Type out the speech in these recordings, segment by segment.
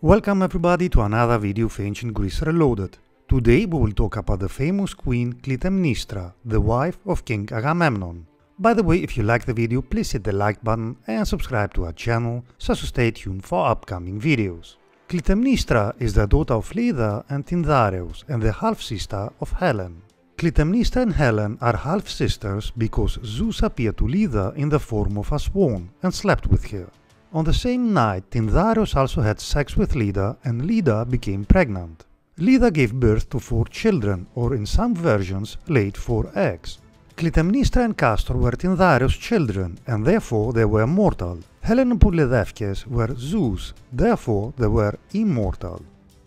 Welcome everybody to another video of Ancient Greece Reloaded. Today we will talk about the famous queen Clytemnestra, the wife of King Agamemnon. By the way, if you like the video, please hit the like button and subscribe to our channel so to stay tuned for upcoming videos. Clytemnestra is the daughter of Leda and Tyndareus and the half-sister of Helen. Clytemnestra and Helen are half-sisters because Zeus appeared to Leda in the form of a swan and slept with her. On the same night, Tyndareus also had sex with Leda and Leda became pregnant. Leda gave birth to four children, or in some versions, laid four eggs. Clytemnestra and Castor were Tyndareus' children, and therefore they were mortal. Helen and Polydeuces were Zeus, therefore they were immortal.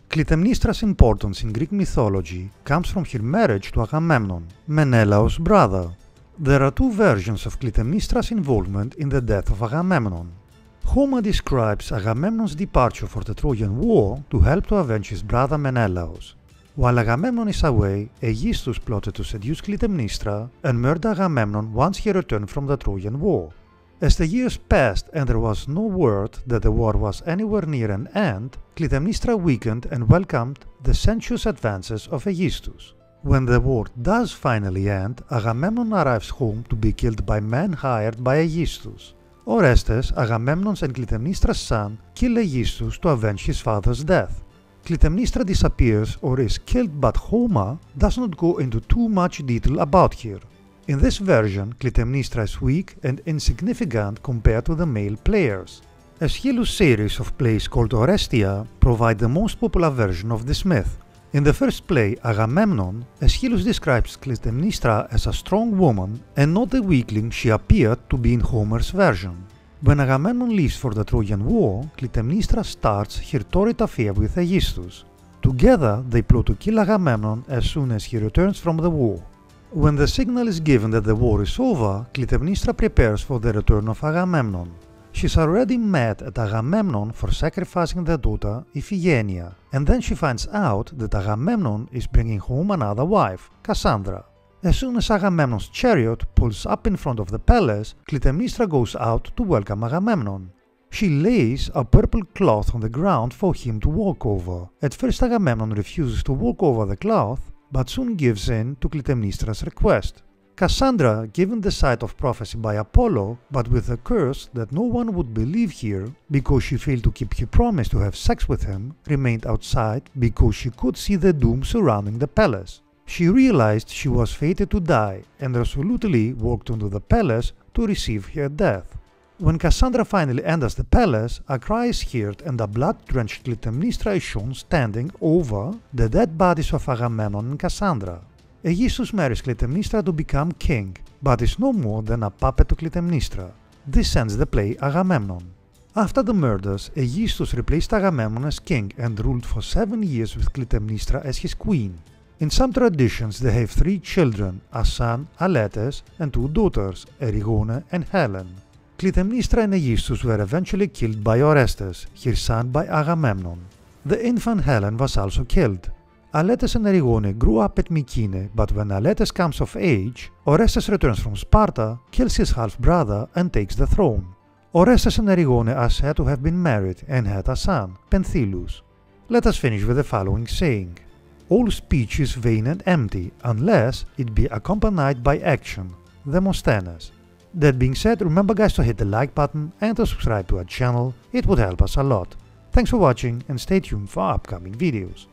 Clytemnestra's importance in Greek mythology comes from her marriage to Agamemnon, Menelaus' brother. There are two versions of Clytemnestra's involvement in the death of Agamemnon. Homer describes Agamemnon's departure for the Trojan War to help to avenge his brother Menelaus. While Agamemnon is away, Aegisthus plotted to seduce Clytemnestra and murder Agamemnon once he returned from the Trojan War. As the years passed and there was no word that the war was anywhere near an end, Clytemnestra weakened and welcomed the sensuous advances of Aegisthus. When the war does finally end, Agamemnon arrives home to be killed by men hired by Aegisthus. Orestes, Agamemnon's and Clytemnestra's son, kill Aegisthus to avenge his father's death. Clytemnestra disappears or is killed but Homer does not go into too much detail about her. In this version, Clytemnestra is weak and insignificant compared to the male players. Aeschylus' series of plays called Oresteia provide the most popular version of this myth. In the first play, Agamemnon, Aeschylus describes Clytemnestra as a strong woman and not the weakling she appeared to be in Homer's version. When Agamemnon leaves for the Trojan War, Clytemnestra starts her torrid affair with Aegisthus. Together, they plot to kill Agamemnon as soon as he returns from the war. When the signal is given that the war is over, Clytemnestra prepares for the return of Agamemnon. She's already mad at Agamemnon for sacrificing their daughter Iphigenia, and then she finds out that Agamemnon is bringing home another wife, Cassandra. As soon as Agamemnon's chariot pulls up in front of the palace, Clytemnestra goes out to welcome Agamemnon. She lays a purple cloth on the ground for him to walk over. At first Agamemnon refuses to walk over the cloth, but soon gives in to Clytemnestra's request. Cassandra, given the sight of prophecy by Apollo, but with the curse that no one would believe her because she failed to keep her promise to have sex with him, remained outside because she could see the doom surrounding the palace. She realized she was fated to die and resolutely walked into the palace to receive her death. When Cassandra finally enters the palace, a cry is heard and a blood-drenched Clytemnestra is shown standing over the dead bodies of Agamemnon and Cassandra. Aegisthus marries Clytemnestra to become king, but is no more than a puppet to Clytemnestra. This ends the play Agamemnon. After the murders, Aegisthus replaced Agamemnon as king and ruled for seven years with Clytemnestra as his queen. In some traditions they have three children, a son, Aletes, and two daughters, Erigone and Helen. Clytemnestra and Aegisthus were eventually killed by Orestes, her son by Agamemnon. The infant Helen was also killed. Aletes and Erigone grew up at Mycenae, but when Aletes comes of age, Orestes returns from Sparta, kills his half-brother and takes the throne. Orestes and Erigone are said to have been married and had a son, Penthilus. Let us finish with the following saying. All speech is vain and empty, unless it be accompanied by action. Demosthenes. That being said, remember guys to hit the like button and to subscribe to our channel, it would help us a lot. Thanks for watching and stay tuned for upcoming videos.